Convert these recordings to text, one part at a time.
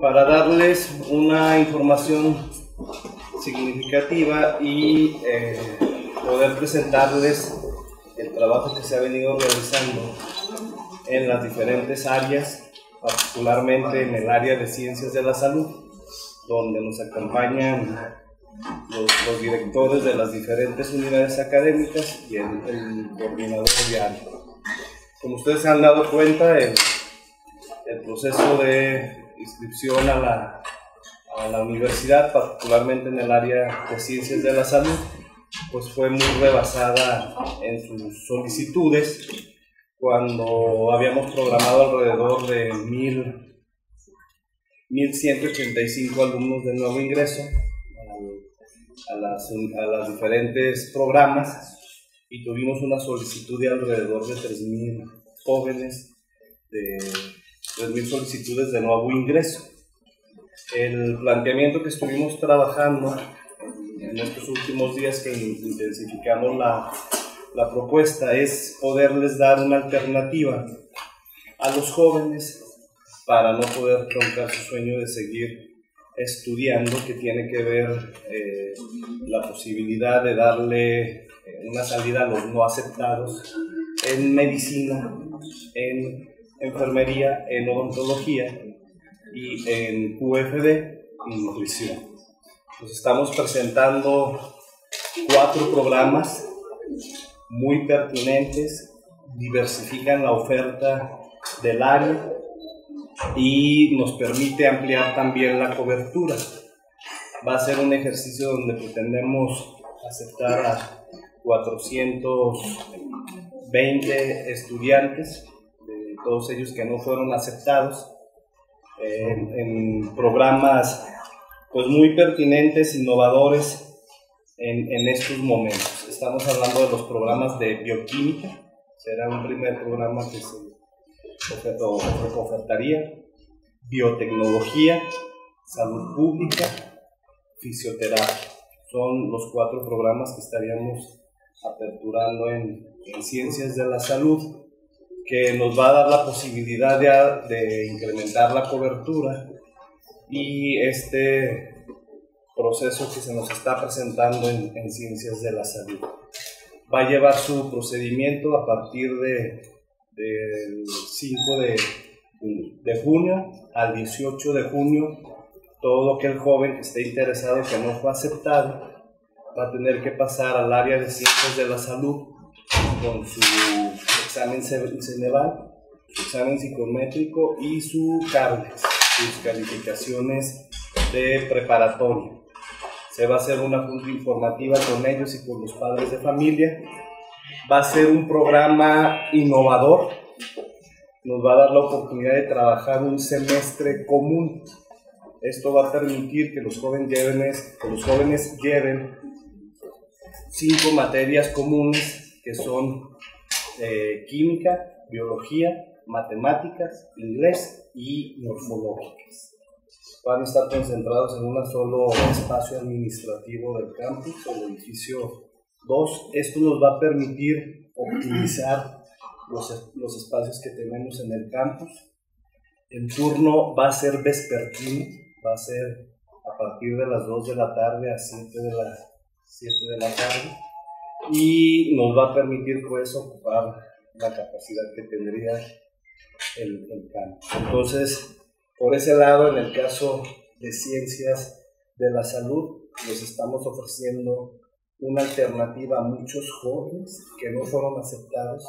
para darles una información significativa y eh, poder presentarles el trabajo que se ha venido realizando en las diferentes áreas, particularmente en el área de ciencias de la salud, donde nos acompañan los, directores de las diferentes unidades académicas y el, coordinador diario. Como ustedes se han dado cuenta, el, el proceso de inscripción a la, a la universidad, particularmente en el área de ciencias de la salud, pues fue muy rebasada en sus solicitudes. Cuando habíamos programado alrededor de mil, 1.185 alumnos de nuevo ingreso a, las, a las diferentes programas y tuvimos una solicitud de alrededor de 3.000 jóvenes, de 3.000 solicitudes de nuevo ingreso. El planteamiento que estuvimos trabajando en estos últimos días que intensificamos la, la propuesta es poderles dar una alternativa a los jóvenes para no poder truncar su sueño de seguir estudiando, que tiene que ver eh, la posibilidad de darle eh, una salida a los no aceptados en medicina, en enfermería, en odontología y en QFD nutrición. Nos estamos presentando cuatro programas muy pertinentes, diversifican la oferta del área y nos permite ampliar también la cobertura. Va a ser un ejercicio donde pretendemos aceptar a 420 estudiantes, todos ellos que no fueron aceptados, en, en programas pues muy pertinentes, innovadores en, en, estos momentos. Estamos hablando de los programas de bioquímica, será un primer programa que se ofertaría, biotecnología, salud pública, fisioterapia. Son los cuatro programas que estaríamos aperturando en ciencias de la salud, que nos va a dar la posibilidad de, de incrementar la cobertura y este proceso que se nos está presentando en, ciencias de la salud. Va a llevar su procedimiento a partir de, del 5 de, de junio al 18 de junio. Todo aquel joven que esté interesado que no fue aceptado va a tener que pasar al área de ciencias de la salud con su examen Ceneval, examen psicométrico y su CARDES sus calificaciones de preparatoria. Se va a hacer una junta informativa con ellos y con los padres de familia. Va a ser un programa innovador. Nos va a dar la oportunidad de trabajar un semestre común. Esto va a permitir que los jóvenes lleven, que los jóvenes lleven cinco materias comunes que son eh, química, biología, matemáticas, inglés y morfológicas. Van a estar concentrados en un solo espacio administrativo del campus, el edificio 2. Esto nos va a permitir optimizar los, los espacios que tenemos en el campus. El turno va a ser vespertino, va a ser a partir de las 2 de la tarde a 7 de la, 7 de la tarde y nos va a permitir pues ocupar la capacidad que tendría el, el campo. Entonces, por ese lado, en el caso de ciencias de la salud, les estamos ofreciendo una alternativa a muchos jóvenes que no fueron aceptados,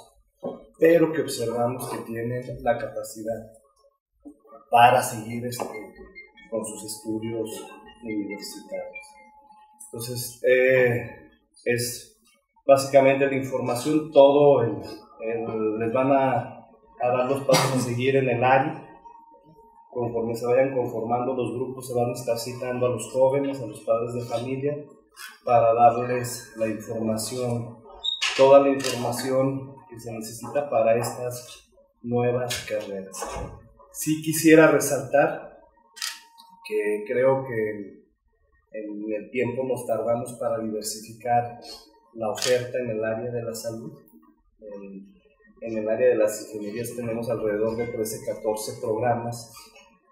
pero que observamos que tienen la capacidad para seguir este, con sus estudios universitarios. Entonces, eh, es básicamente la información, todo les van a a dar los pasos a seguir en el área. Conforme se vayan conformando los grupos, se van a estar citando a los jóvenes, a los padres de familia, para darles la información, toda la información que se necesita para estas nuevas carreras. Sí quisiera resaltar que creo que en el tiempo nos tardamos para diversificar la oferta en el área de la salud en el área de las ingenierías tenemos alrededor de 13, 14 programas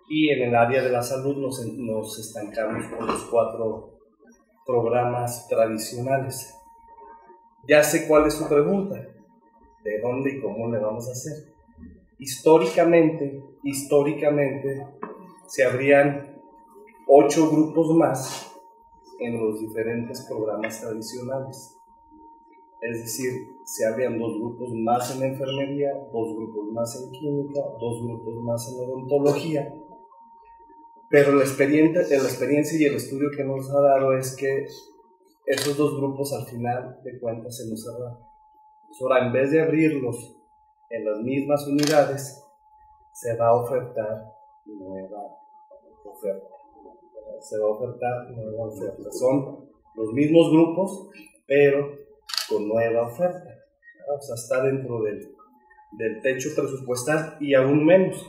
y en el área de la salud nos, nos estancamos con los cuatro programas tradicionales. Ya sé cuál es su pregunta, de dónde y cómo le vamos a hacer. Históricamente, históricamente se habrían ocho grupos más en los diferentes programas tradicionales. Es decir, se habrían dos grupos más en enfermería, dos grupos más en química, dos grupos más en odontología. Pero la experiencia, la experiencia y el estudio que nos ha dado es que esos dos grupos al final de cuentas se nos cerraron. Ahora, en vez de abrirlos en las mismas unidades, se va a ofertar nueva oferta. Se va a ofertar nueva oferta. Son los mismos grupos, pero con nueva oferta. O sea, está dentro del, techo presupuestal y aún menos,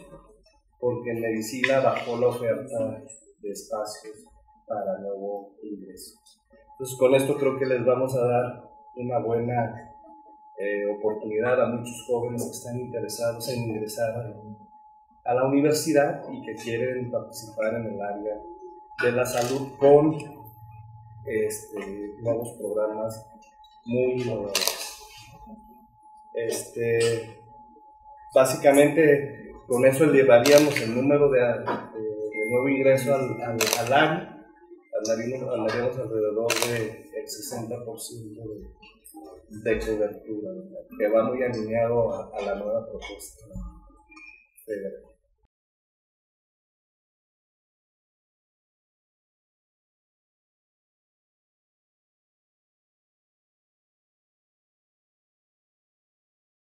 porque en medicina bajó la oferta de espacios para nuevo ingreso. Entonces, con esto creo que les vamos a dar una buena eh, oportunidad a muchos jóvenes que están interesados en ingresar a, la universidad y que quieren participar en el área de la salud con este, nuevos programas muy innovadores. Este, básicamente, con eso elevaríamos el número de, de, nuevo ingreso al, al, al año alrededor del 60% de, de, cobertura, que va muy alineado a, a la nueva propuesta federal.